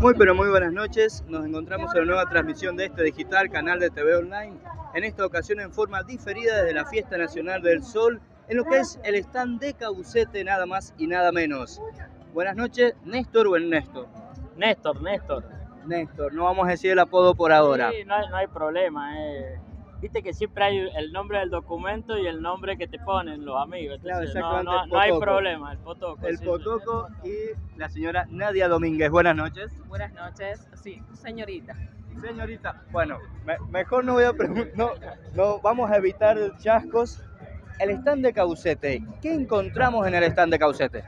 Muy pero muy buenas noches. Nos encontramos en la nueva transmisión de este digital canal de TV Online. En esta ocasión en forma diferida desde la Fiesta Nacional del Sol, en lo que es el stand de Caucete, nada más y nada menos. Buenas noches, Néstor o Ernesto. Néstor, Néstor. Néstor, no vamos a decir el apodo por ahora. Sí, no, hay, no hay problema. eh. Viste que siempre hay el nombre del documento y el nombre que te ponen los amigos. Claro, no, hay Potoco. problema, el potoco. El. Potoco y la señora Nadia Domínguez. Buenas noches. Buenas noches, sí, señorita. Señorita, bueno, me- mejor no voy a preguntar, no, no, vamos a evitar chascos. El stand de Caucete, ¿qué encontramos en el stand de Caucete?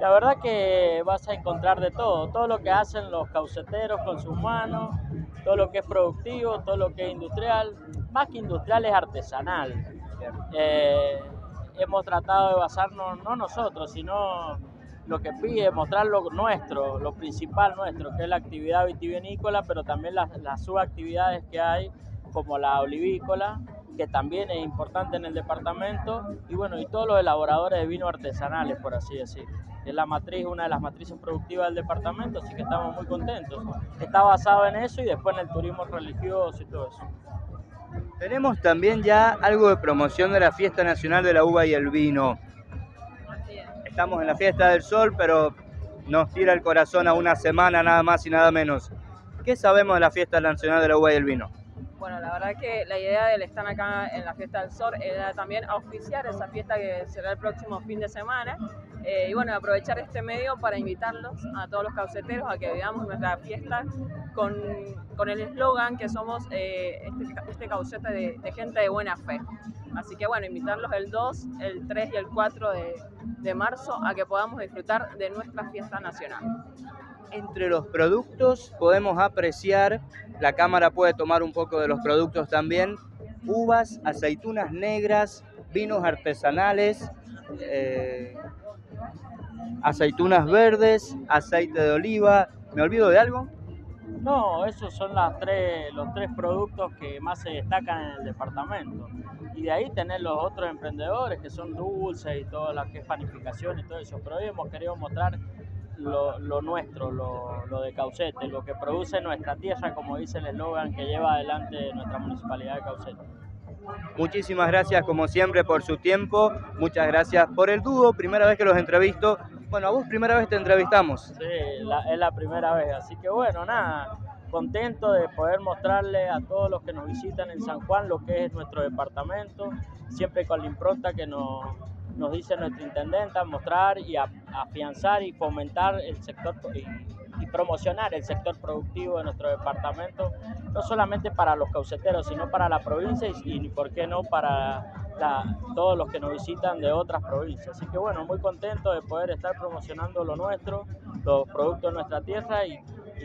La verdad que vas a encontrar de todo, todo lo que hacen los cauceteros con sus manos, todo lo que es productivo, todo lo que es industrial, más que industrial es artesanal. Eh, hemos tratado de basarnos, no nosotros, sino lo que pide, mostrar lo nuestro, lo principal nuestro, que es la actividad vitivinícola, pero también las, subactividades que hay, como la olivícola, que también es importante en el departamento, y bueno, y todos los elaboradores de vino artesanales, por así decir. Es la matriz, una de las matrices productivas del departamento, así que estamos muy contentos. Está basado en eso y después en el turismo religioso y todo eso. Tenemos también ya algo de promoción de la Fiesta Nacional de la Uva y el Vino. Estamos en la Fiesta del Sol, pero nos tira el corazón a una semana nada más y nada menos. ¿Qué sabemos de la Fiesta Nacional de la Uva y el Vino? Bueno, la verdad que la idea del estar acá en la fiesta del sol era también auspiciar esa fiesta que será el próximo fin de semana. Eh, y bueno, aprovechar este medio para invitarlos a todos los cauceteros a que vivamos nuestra fiesta con, con el eslogan que somos eh, este, este caucete de, de gente de buena fe. Así que bueno, invitarlos el 2, el 3 y el 4 de, de marzo a que podamos disfrutar de nuestra fiesta nacional. Entre los productos podemos apreciar, la cámara puede tomar un poco de los productos también, uvas, aceitunas negras, vinos artesanales, eh, aceitunas verdes, aceite de oliva. ¿Me olvido de algo? No, esos son las los tres productos que más se destacan en el departamento. Y de ahí tener los otros emprendedores que son dulces y toda la que es panificación y todo eso. Pero hoy hemos querido mostrar lo, lo nuestro, lo, lo de Caucete, lo que produce nuestra tierra, como dice el eslogan que lleva adelante nuestra municipalidad de Caucete. Muchísimas gracias como siempre por su tiempo, muchas gracias por el dúo, primera vez que los entrevisto. Bueno, a vos primera vez te entrevistamos. Sí, la- es la primera vez. Así que bueno, nada, contento de poder mostrarle a todos los que nos visitan en San Juan lo que es nuestro departamento, siempre con la impronta que nos, nos dice nuestro intendente, mostrar y a- afianzar y fomentar el sector y, promocionar el sector productivo de nuestro departamento, no solamente para los cauceteros, sino para la provincia y, y por qué no para todos los que nos visitan de otras provincias. Así que bueno, muy contento de poder estar promocionando lo nuestro, los productos de nuestra tierra y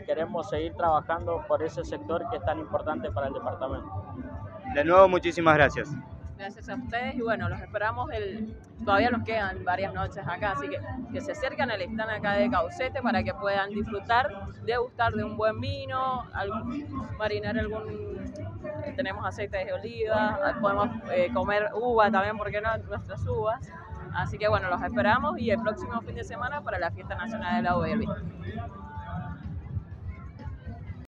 queremos seguir trabajando por ese sector que es tan importante para el departamento. De nuevo, muchísimas gracias. Gracias a ustedes y bueno, los esperamos el... Todavía nos quedan varias noches acá, así que que se acercan al stand acá de Caucete para que puedan disfrutar, degustar de un buen vino, algún- marinar algún... eh, Tenemos aceites de oliva, ah, podemos eh, comer uva también, porque no? Nuestras uvas. Así que bueno, los esperamos y el próximo fin de semana para la Fiesta Nacional de la Vino.